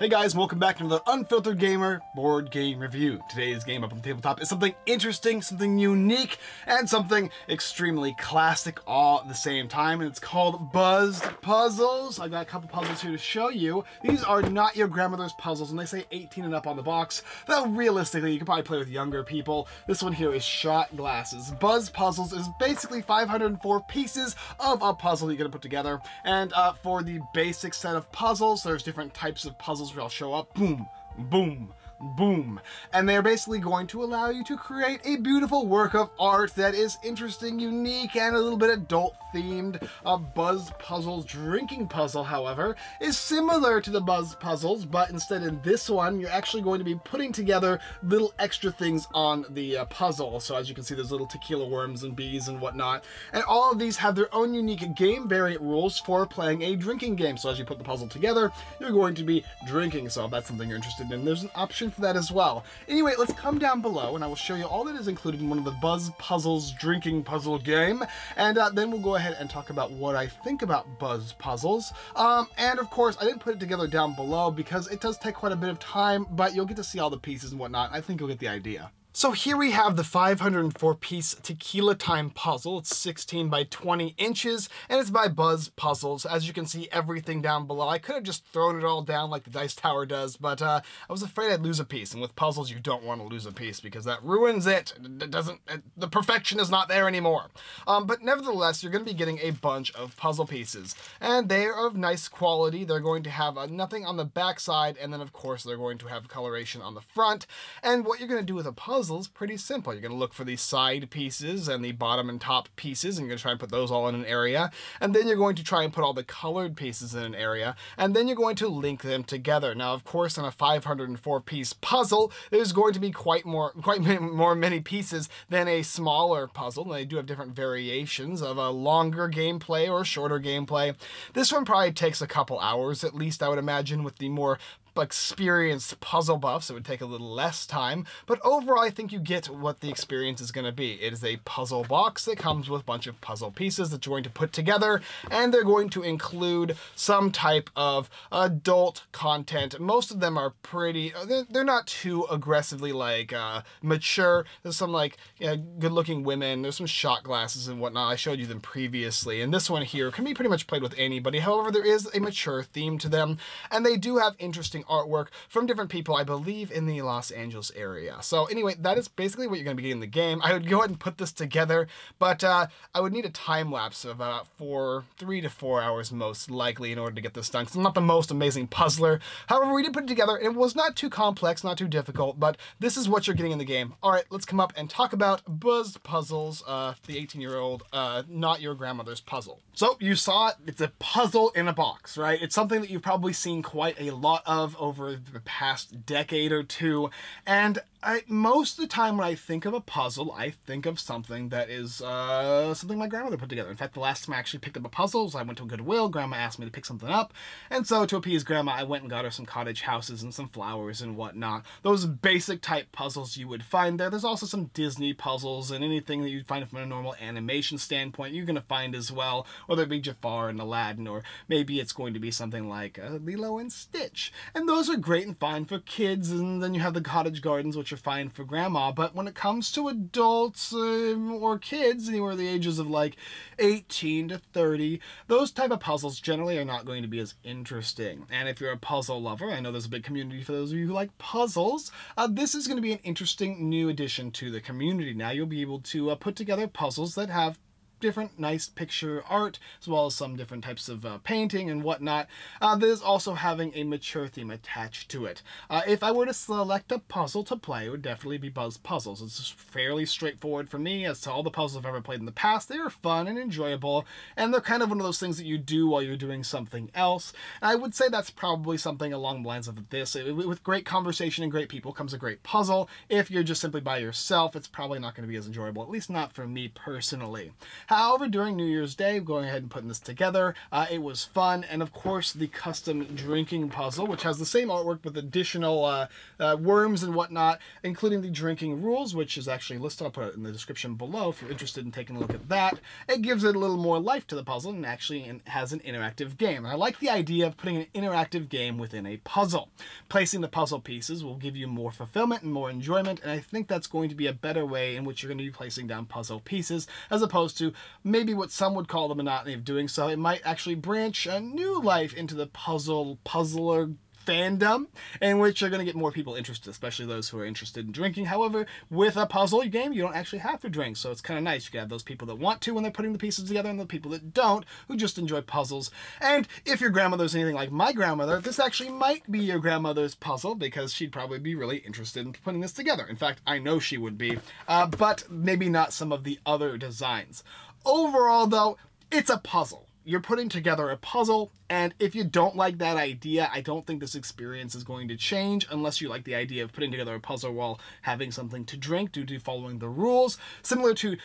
Hey guys, welcome back to another Unfiltered Gamer board game review. Today's game up on the tabletop is something interesting, something unique, and something extremely classic all at the same time, and it's called Buzzed Puzzles. I've got a couple puzzles here to show you. These are not your grandmother's puzzles, and they say 18 and up on the box, though realistically, you can probably play with younger people. This one here is Shot Glasses. Buzzed Puzzles is basically 504 pieces of a puzzle you're gonna put together, and uh, for the basic set of puzzles, there's different types of puzzles I'll show up, boom, boom, boom. And they're basically going to allow you to create a beautiful work of art that is interesting, unique, and a little bit adult themed. A Buzzed Puzzles drinking puzzle, however, is similar to the Buzzed Puzzles, but instead in this one, you're actually going to be putting together little extra things on the uh, puzzle. So as you can see, there's little tequila worms and bees and whatnot. And all of these have their own unique game variant rules for playing a drinking game. So as you put the puzzle together, you're going to be drinking. So if that's something you're interested in, there's an option for that as well. Anyway, let's come down below and I will show you all that is included in one of the Buzzed Puzzles drinking puzzle game. And uh, then we'll go ahead and talk about what I think about Buzzed Puzzles. Um, and of course, I didn't put it together down below because it does take quite a bit of time, but you'll get to see all the pieces and whatnot. I think you'll get the idea. So here we have the 504 piece Tequila Time puzzle. It's 16 by 20 inches and it's by Buzzed Puzzles. As you can see everything down below. I could have just thrown it all down like the Dice Tower does, but uh, I was afraid I'd lose a piece. And with puzzles, you don't want to lose a piece because that ruins it. It doesn't, it, the perfection is not there anymore. Um, but nevertheless, you're going to be getting a bunch of puzzle pieces and they are of nice quality. They're going to have uh, nothing on the back side and then of course they're going to have coloration on the front. And what you're going to do with a puzzle puzzle is pretty simple. You're going to look for the side pieces and the bottom and top pieces, and you're going to try and put those all in an area. And then you're going to try and put all the colored pieces in an area, and then you're going to link them together. Now, of course, in a 504 piece puzzle, there's going to be quite more, quite many, more many pieces than a smaller puzzle. And they do have different variations of a longer gameplay or shorter gameplay. This one probably takes a couple hours, at least I would imagine, with the more experienced puzzle buffs, it would take a little less time, but overall I think you get what the experience is going to be. It is a puzzle box that comes with a bunch of puzzle pieces that you're going to put together, and they're going to include some type of adult content. Most of them are pretty, they're, they're not too aggressively like uh, mature. There's some like you know, good looking women, there's some shot glasses and whatnot. I showed you them previously, and this one here can be pretty much played with anybody. However, there is a mature theme to them, and they do have interesting artwork from different people, I believe, in the Los Angeles area. So anyway, that is basically what you're going to be getting in the game. I would go ahead and put this together, but uh, I would need a time lapse of about four, three to four hours most likely in order to get this done, because I'm not the most amazing puzzler. However, we did put it together, and it was not too complex, not too difficult, but this is what you're getting in the game. All right, let's come up and talk about Buzzed Puzzles, uh, the 18-year-old, uh, not your grandmother's puzzle. So you saw it, it's a puzzle in a box, right? It's something that you've probably seen quite a lot of over the past decade or two. And I, most of the time when I think of a puzzle, I think of something that is uh, something my grandmother put together. In fact, the last time I actually picked up a puzzle was I went to a Goodwill. Grandma asked me to pick something up. And so to appease grandma, I went and got her some cottage houses and some flowers and whatnot. Those basic type puzzles you would find there. There's also some Disney puzzles and anything that you'd find from a normal animation standpoint you're going to find as well. Whether it be Jafar and Aladdin or maybe it's going to be something like uh, Lilo and Stitch. And those are great and fine for kids. And then you have the cottage gardens, which are fine for grandma. But when it comes to adults um, or kids, anywhere the ages of like 18 to 30, those type of puzzles generally are not going to be as interesting. And if you're a puzzle lover, I know there's a big community for those of you who like puzzles, uh, this is going to be an interesting new addition to the community. Now you'll be able to uh, put together puzzles that have different nice picture art, as well as some different types of uh, painting and whatnot. Uh, there's also having a mature theme attached to it. Uh, if I were to select a puzzle to play, it would definitely be Buzzed Puzzles. It's fairly straightforward for me as to all the puzzles I've ever played in the past. They are fun and enjoyable, and they're kind of one of those things that you do while you're doing something else. And I would say that's probably something along the lines of this. With great conversation and great people comes a great puzzle. If you're just simply by yourself, it's probably not going to be as enjoyable, at least not for me personally. However, during New Year's Day, going ahead and putting this together, uh, it was fun. And of course, the custom drinking puzzle, which has the same artwork with additional uh, uh, worms and whatnot, including the drinking rules, which is actually listed. I'll put it in the description below if you're interested in taking a look at that. It gives it a little more life to the puzzle and actually has an interactive game. And I like the idea of putting an interactive game within a puzzle. Placing the puzzle pieces will give you more fulfillment and more enjoyment, and I think that's going to be a better way in which you're going to be placing down puzzle pieces, as opposed to maybe what some would call the monotony of doing so. It might actually branch a new life into the puzzle puzzler fandom in which you're going to get more people interested, especially those who are interested in drinking. However, with a puzzle game, you don't actually have to drink, so it's kind of nice. You can have those people that want to when they're putting the pieces together and the people that don't, who just enjoy puzzles. And if your grandmother's anything like my grandmother, this actually might be your grandmother's puzzle because she'd probably be really interested in putting this together. In fact, I know she would be, uh, but maybe not some of the other designs. Overall, though, it's a puzzle you're putting together a puzzle, and if you don't like that idea, I don't think this experience is going to change unless you like the idea of putting together a puzzle while having something to drink due to following the rules. Similar to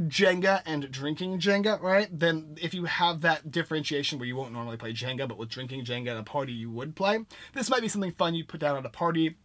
Jenga and drinking Jenga, right? Then if you have that differentiation where you won't normally play Jenga, but with drinking Jenga at a party you would play, this might be something fun you put down at a party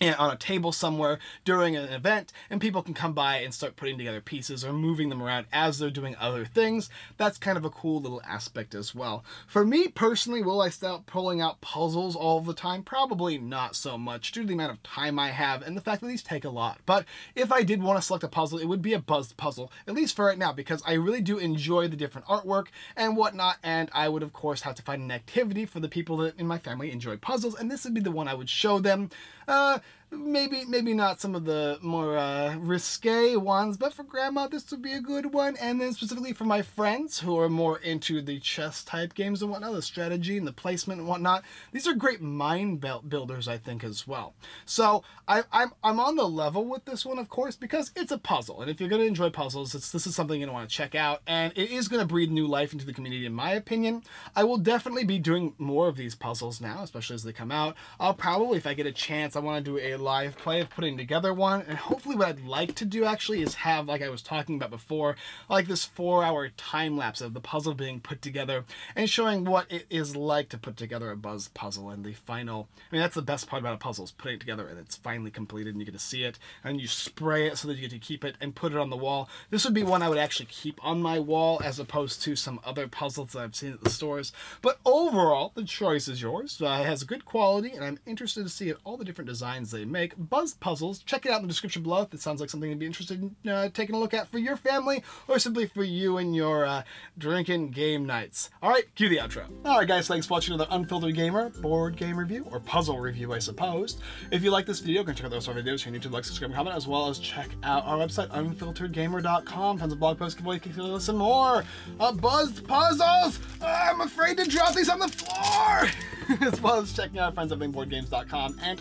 on a table somewhere during an event and people can come by and start putting together pieces or moving them around as they're doing other things. That's kind of a cool little aspect as well. For me personally, will I start pulling out puzzles all the time? Probably not so much due to the amount of time I have and the fact that these take a lot. But if I did want to select a puzzle, it would be a buzzed puzzle, at least for right now, because I really do enjoy the different artwork and whatnot. And I would of course have to find an activity for the people that in my family enjoy puzzles. And this would be the one I would show them. Uh, maybe maybe not some of the more uh, risque ones, but for grandma this would be a good one. And then specifically for my friends who are more into the chess type games and whatnot, the strategy and the placement and whatnot, these are great mind builders, I think, as well. So I, I'm, I'm on the level with this one, of course, because it's a puzzle. And if you're going to enjoy puzzles, this is something you're going to want to check out. And it is going to breathe new life into the community, in my opinion. I will definitely be doing more of these puzzles now, especially as they come out. I'll probably, if I get a chance, I want to do a live play of putting together one. And hopefully what I'd like to do actually is have, like I was talking about before, like this four hour time lapse of the puzzle being put together and showing what it is like to put together a Buzzed puzzle and the final, I mean, that's the best part about a puzzle is putting it together and it's finally completed and you get to see it and you spray it so that you get to keep it and put it on the wall. This would be one I would actually keep on my wall as opposed to some other puzzles that I've seen at the stores. But overall, the choice is yours. Uh, it has a good quality and I'm interested to see all the different designs they make. Buzzed Puzzles. Check it out in the description below if it sounds like something you'd be interested in uh, taking a look at for your family or simply for you and your uh, drinking game nights. All right, cue the outro. All right, guys, thanks for watching another Unfiltered Gamer board game review or puzzle review, I suppose. If you like this video, go check out those other videos here on YouTube, like, subscribe, and comment, as well as check out our website, unfilteredgamer.com. Tons of blog posts, giveaways, Kickstarter, some more. Uh, buzzed puzzles! I'm afraid to drop these on the floor! as well as checking out friends at BingBoardGames.com and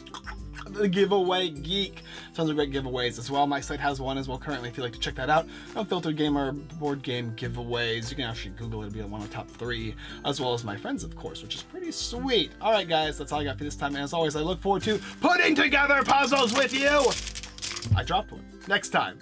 the giveaway geek. Tons of great giveaways as well. My site has one as well currently if you'd like to check that out. Unfiltered Gamer board game giveaways. You can actually Google it, it'll be one of the top three, as well as my friends, of course, which is pretty sweet. All right, guys, that's all I got for this time. And as always, I look forward to putting together puzzles with you. I dropped one. Next time.